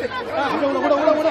오라 오라 오라 오라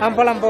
ஆ போலாம்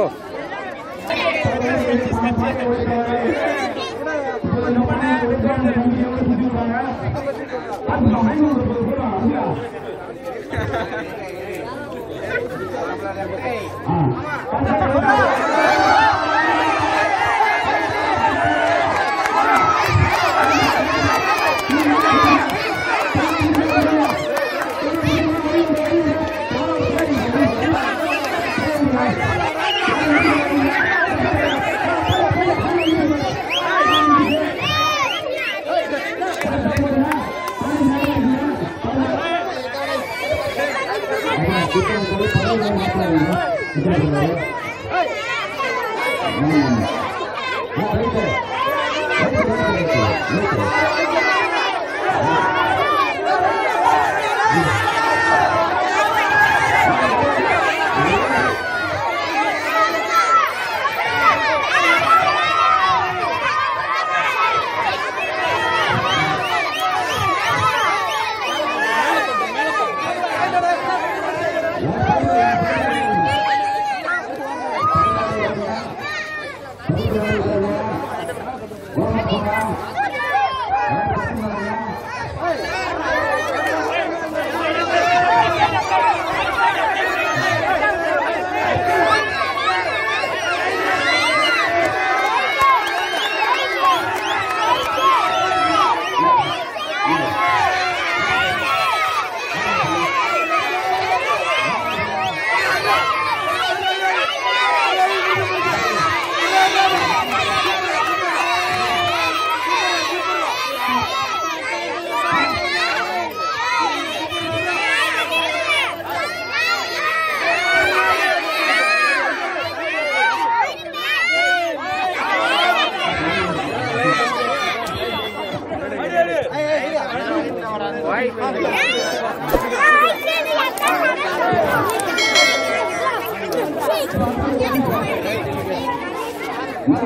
போ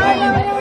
Thank you.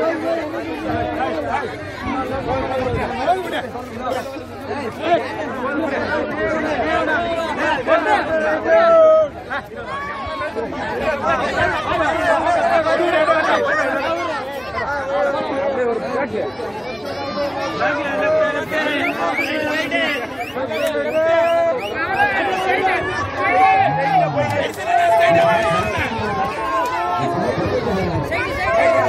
ஏய் Take it, take it.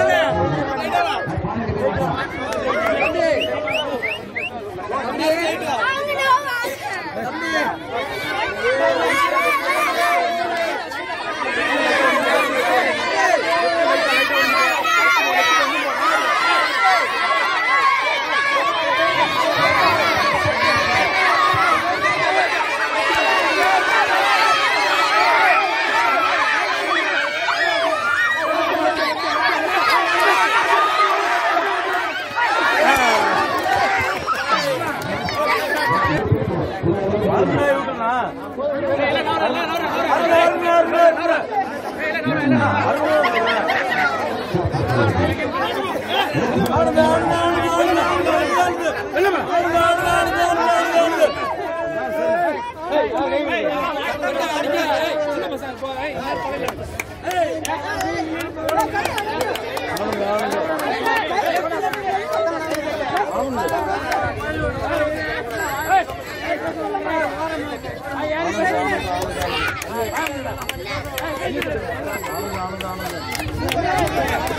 நான்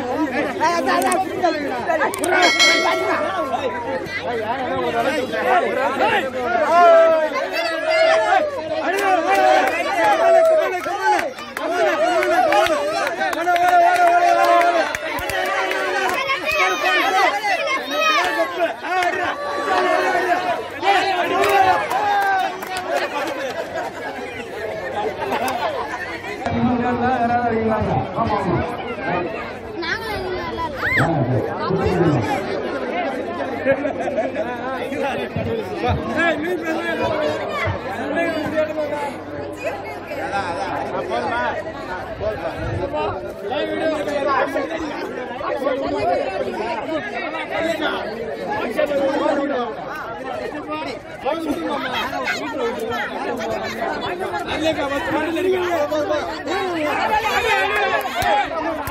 ஆமா. ஆமா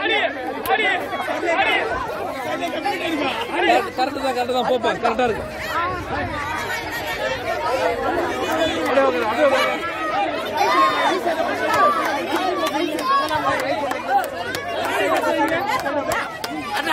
அடி அடி அடி அடி கரெக்டு தான் கரெக்டு தான் போப்பா கரெக்டா இருக்கு என்ன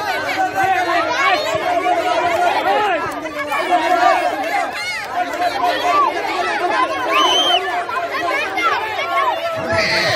Yeah.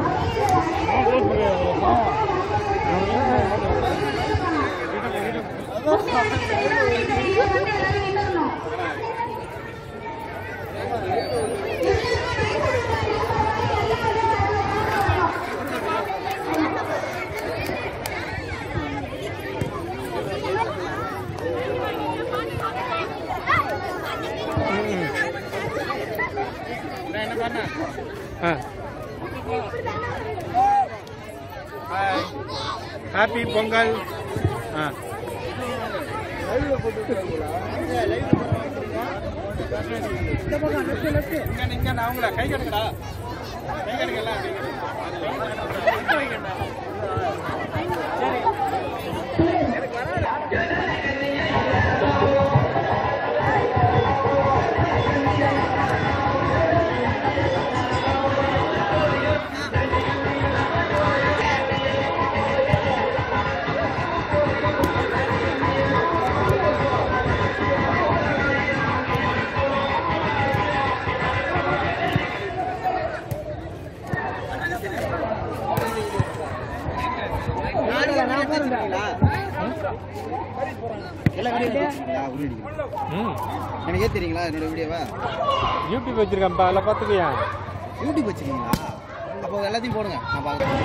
아, 어, 그래요. பொங்கல். ஆ. இங்க நான் அவங்கள கை கட்டுங்கடா. கை கட்டுங்கல்ல எனக்கே தெரியுங்களா என்னோட வீடியோவா? யூடியூப் வச்சிருக்கேன்ப்பா அதில் பார்த்துக்கியா யூடியூப் வச்சிருக்கீங்களா? அப்போ எல்லாத்தையும் போடுங்க. நான் பார்க்குறேன்.